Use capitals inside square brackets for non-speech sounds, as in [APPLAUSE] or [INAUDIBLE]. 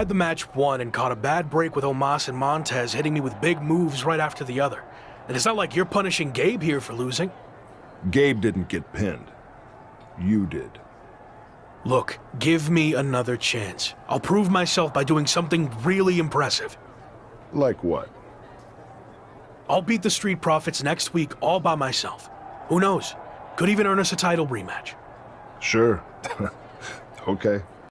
had the match won and caught a bad break with Omas and Montez hitting me with big moves right after the other. And it's not like you're punishing Gabe here for losing. Gabe didn't get pinned. You did. Look, give me another chance. I'll prove myself by doing something really impressive. Like what? I'll beat the Street Profits next week all by myself. Who knows? Could even earn us a title rematch. Sure. [LAUGHS] okay.